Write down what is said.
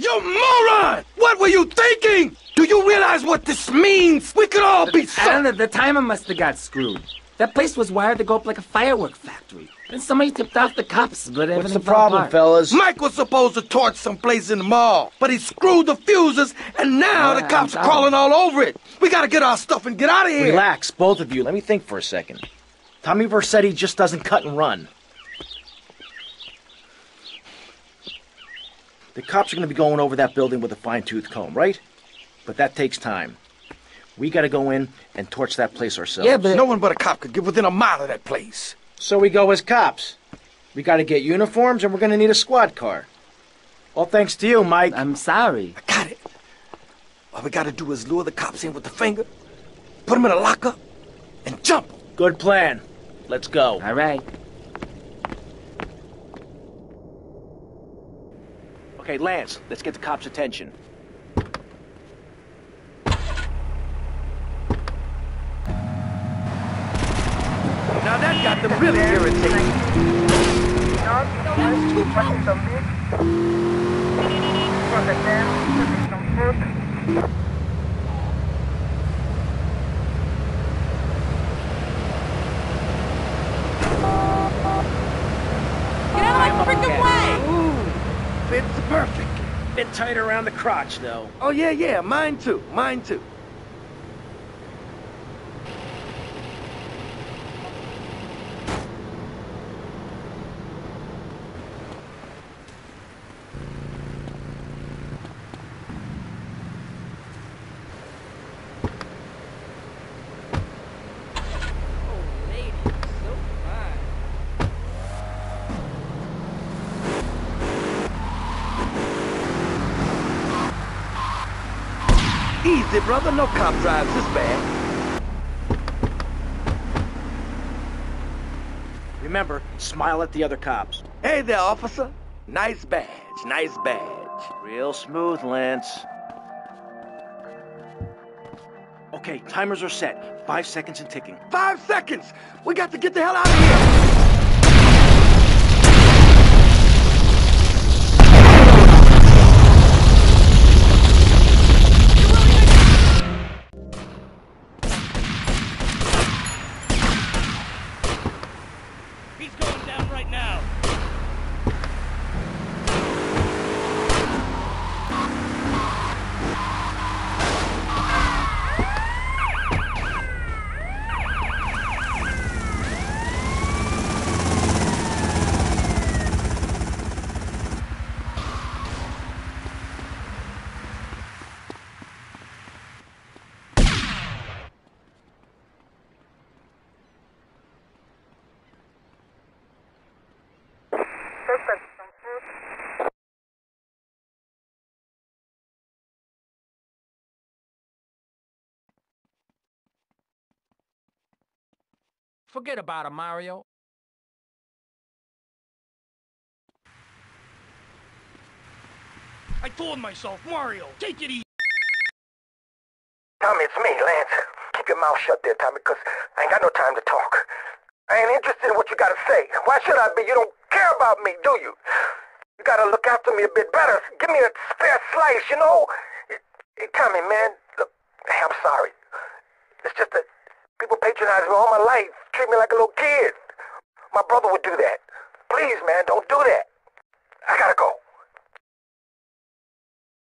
You moron! What were you thinking? Do you realize what this means? We could all be I don't know, the timer must have got screwed. That place was wired to go up like a firework factory. Then somebody tipped off the cops, but everything What's the problem, apart. fellas? Mike was supposed to torch someplace in the mall, but he screwed the fuses, and now the uh, cops are crawling all over it. We gotta get our stuff and get out of here. Relax, both of you. Let me think for a second. Tommy Vercetti just doesn't cut and run. The cops are going to be going over that building with a fine tooth comb, right? But that takes time. We got to go in and torch that place ourselves. Yeah, but No one but a cop could get within a mile of that place. So we go as cops. We got to get uniforms and we're going to need a squad car. All thanks to you, Mike. I'm sorry. I got it. All we gotta do is lure the cops in with the finger, put them in a locker, and jump. Good plan. Let's go. All right. Okay, Lance, let's get the cops' attention. Now that got them really irritated. Get out of my freaking way! Fits perfect. Bit tight around the crotch, though. Oh yeah, yeah, mine too, mine too. Easy, brother. No cop drives this bad. Remember, smile at the other cops. Hey there, officer. Nice badge, nice badge. Real smooth, Lance. Okay, timers are set. Five seconds and ticking. Five seconds. We got to get the hell out of here. Down right now. Forget about him, Mario. I told myself, Mario, take it easy. Tommy, it's me, Lance. Keep your mouth shut there, Tommy, because I ain't got no time to talk. I ain't interested in what you gotta say. Why should I be? You don't care about me, do you? You gotta look after me a bit better. Give me a fair slice, you know? Hey, Tommy, man, look, hey, I'm sorry. It's just that People patronize me all my life, treat me like a little kid. My brother would do that. Please, man, don't do that. I gotta go.